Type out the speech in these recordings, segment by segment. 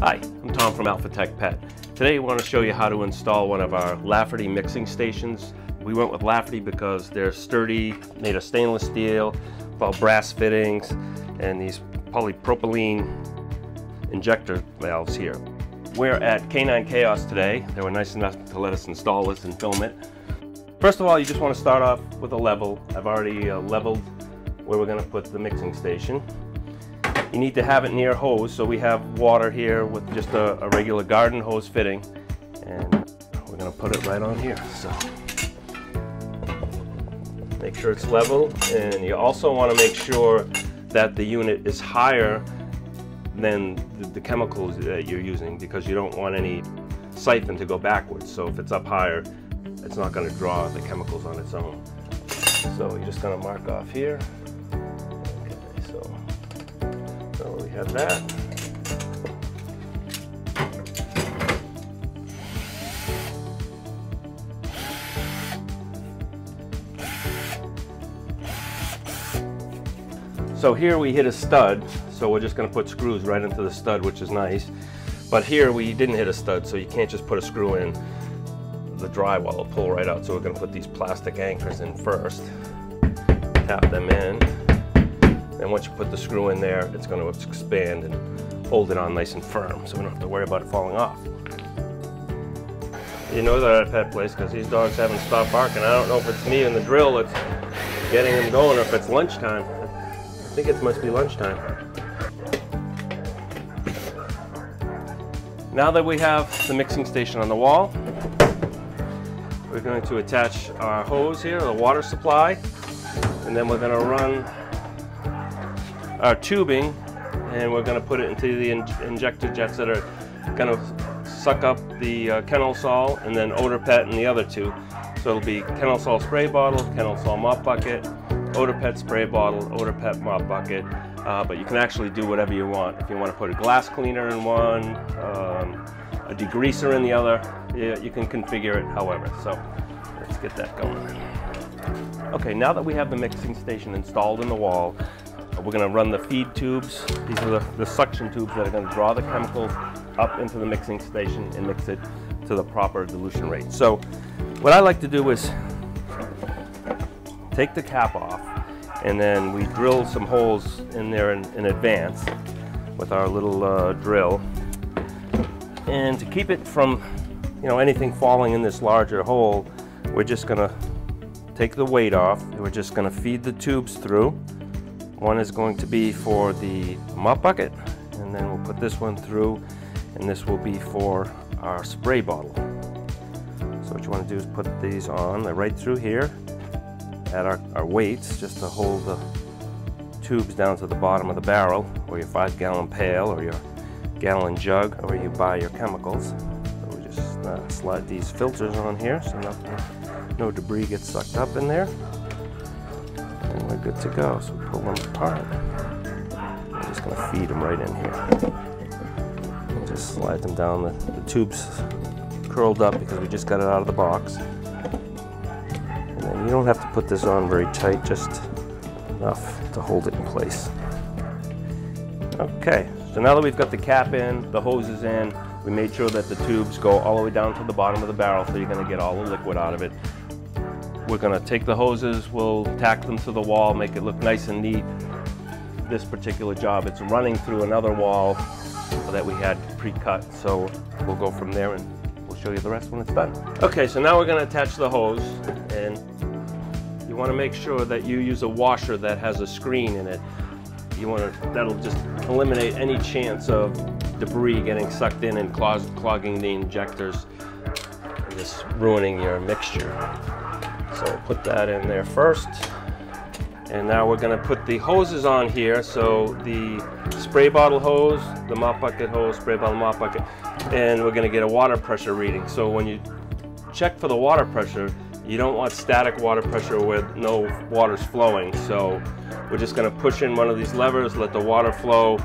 Hi, I'm Tom from Alpha Tech Pet. Today I want to show you how to install one of our Lafferty mixing stations. We went with Lafferty because they're sturdy, made of stainless steel, all brass fittings, and these polypropylene injector valves here. We're at Canine Chaos today. They were nice enough to let us install this and film it. First of all, you just want to start off with a level. I've already uh, leveled where we're going to put the mixing station. You need to have it near hose, so we have water here with just a, a regular garden hose fitting, and we're going to put it right on here. So make sure it's level, and you also want to make sure that the unit is higher than the, the chemicals that you're using because you don't want any siphon to go backwards. So if it's up higher, it's not going to draw the chemicals on its own. So you're just to mark off here. So that. So here we hit a stud, so we're just going to put screws right into the stud, which is nice. But here we didn't hit a stud, so you can't just put a screw in. The drywall will pull right out, so we're going to put these plastic anchors in first. Tap them in. And once you put the screw in there, it's going to expand and hold it on nice and firm, so we don't have to worry about it falling off. You know that at pet place because these dogs haven't stopped barking. I don't know if it's me and the drill that's getting them going or if it's lunchtime. I think it must be lunchtime. Now that we have the mixing station on the wall, we're going to attach our hose here, the water supply, and then we're going to run our tubing and we're going to put it into the in injector jets that are going to suck up the uh, KennelSol and then odor pet and the other two. So it'll be KennelSol spray bottle, KennelSol mop bucket, odor pet spray bottle, odor pet mop bucket. Uh, but you can actually do whatever you want. If you want to put a glass cleaner in one, um, a degreaser in the other, you can configure it however. So let's get that going. Okay, now that we have the mixing station installed in the wall, we're going to run the feed tubes. These are the, the suction tubes that are going to draw the chemicals up into the mixing station and mix it to the proper dilution rate. So what I like to do is take the cap off and then we drill some holes in there in, in advance with our little uh, drill. And to keep it from you know anything falling in this larger hole, we're just going to take the weight off. And we're just going to feed the tubes through one is going to be for the mop bucket, and then we'll put this one through, and this will be for our spray bottle. So what you want to do is put these on right through here at our, our weights, just to hold the tubes down to the bottom of the barrel, or your five gallon pail, or your gallon jug, or you buy your chemicals. So we just uh, slide these filters on here so nothing, no debris gets sucked up in there good to go. So pull them apart. I'm just to feed them right in here. And just slide them down. The, the tube's curled up because we just got it out of the box. And then you don't have to put this on very tight, just enough to hold it in place. Okay, so now that we've got the cap in, the hoses in, we made sure that the tubes go all the way down to the bottom of the barrel so you're going to get all the liquid out of it. We're gonna take the hoses, we'll tack them to the wall, make it look nice and neat. This particular job, it's running through another wall that we had pre-cut, so we'll go from there and we'll show you the rest when it's done. Okay, so now we're gonna attach the hose, and you wanna make sure that you use a washer that has a screen in it. You wanna, that'll just eliminate any chance of debris getting sucked in and clogging the injectors, just ruining your mixture. So we'll put that in there first. And now we're gonna put the hoses on here. So the spray bottle hose, the mop bucket hose, spray bottle mop bucket, and we're gonna get a water pressure reading. So when you check for the water pressure, you don't want static water pressure where no water's flowing. So we're just gonna push in one of these levers, let the water flow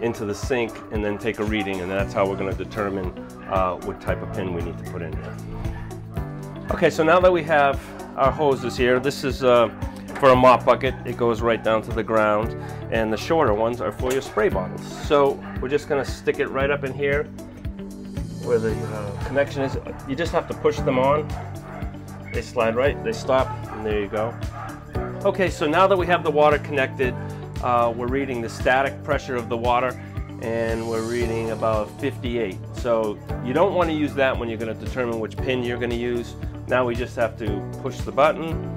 into the sink, and then take a reading. And that's how we're gonna determine uh, what type of pin we need to put in here. Okay, so now that we have our hoses here. This is uh, For a mop bucket, it goes right down to the ground, and the shorter ones are for your spray bottles. So we're just gonna stick it right up in here where the uh, connection is. You just have to push them on. They slide right, they stop, and there you go. Okay, so now that we have the water connected, uh, we're reading the static pressure of the water and we're reading about 58. So you don't want to use that when you're going to determine which pin you're going to use. Now we just have to push the button.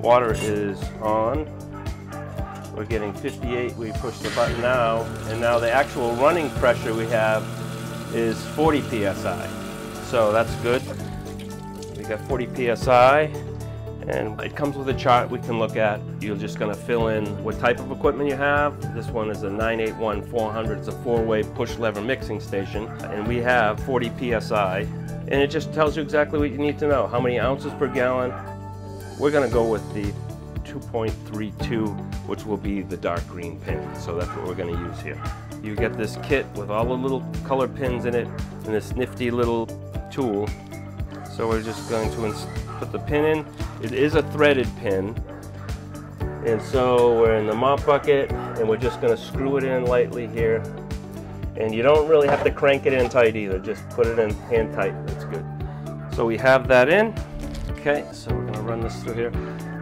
Water is on. We're getting 58. We push the button now, and now the actual running pressure we have is 40 psi. So that's good. We got 40 psi and it comes with a chart we can look at. You're just going to fill in what type of equipment you have. This one is a 981-400. It's a four-way push lever mixing station and we have 40 psi and it just tells you exactly what you need to know. How many ounces per gallon. We're going to go with the 2.32 which will be the dark green pin. So that's what we're going to use here. You get this kit with all the little color pins in it and this nifty little tool. So we're just going to put the pin in. It is a threaded pin. And so we're in the mop bucket and we're just gonna screw it in lightly here. And you don't really have to crank it in tight either, just put it in hand tight. So we have that in. Okay, so we're gonna run this through here.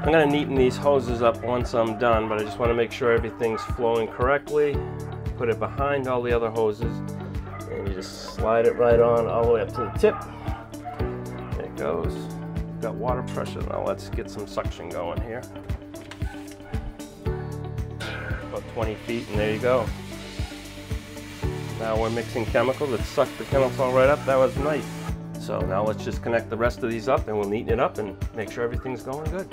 I'm gonna neaten these hoses up once I'm done, but I just wanna make sure everything's flowing correctly. Put it behind all the other hoses and you just slide it right on all the way up to the tip. There it goes got water pressure. Now let's get some suction going here. About 20 feet and there you go. Now we're mixing chemicals. Let's suck the chemical right up. That was nice. So now let's just connect the rest of these up and we'll neaten it up and make sure everything's going good.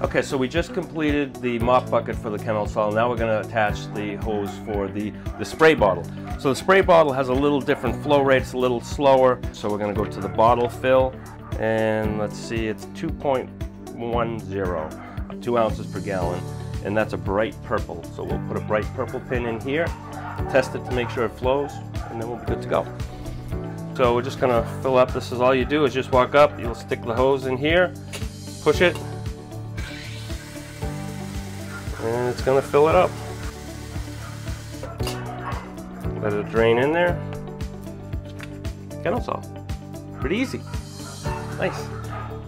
Okay, so we just completed the mop bucket for the KennelSol. Now we're going to attach the hose for the, the spray bottle. So the spray bottle has a little different flow rate, it's a little slower. So we're going to go to the bottle fill and let's see, it's 2.10, two ounces per gallon, and that's a bright purple. So we'll put a bright purple pin in here, test it to make sure it flows, and then we'll be good to go. So we're just gonna fill up, this is all you do is just walk up, you'll stick the hose in here, push it, and it's gonna fill it up. Let it drain in there. KennelSol. Pretty easy. Nice.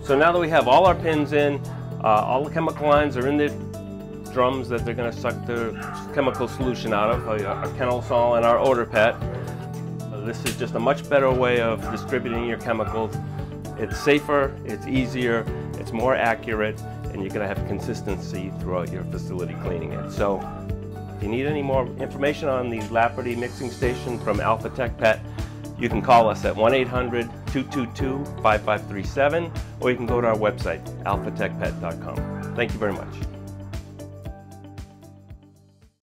So now that we have all our pins in, uh, all the chemical lines are in the drums that they're going to suck the chemical solution out of, our kennel KennelSol and our odor pet. This is just a much better way of distributing your chemicals. It's safer, it's easier, it's more accurate, and you're going to have consistency throughout your facility cleaning it. So if you need any more information on the Lafferty mixing station from Alpha Tech Pet, you can call us at 1-800-222-5537 or you can go to our website, alphatechpet.com. Thank you very much.